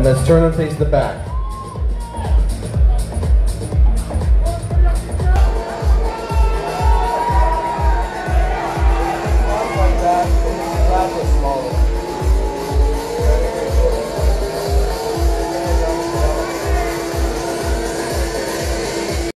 And let's turn and face the back.